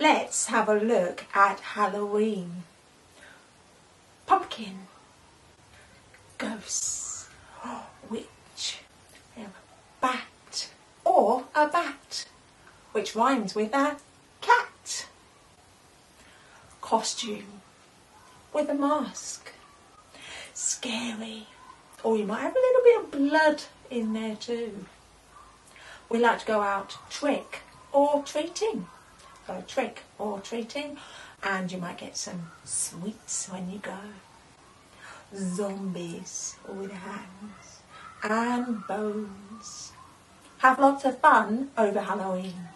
let's have a look at Halloween. Pumpkin, ghosts, witch, bat or a bat, which rhymes with a cat. Costume with a mask, scary, or you might have a little bit of blood in there too. We like to go out trick or treating. Go trick or treating and you might get some sweets when you go. Zombies with hands and bones. Have lots of fun over Halloween.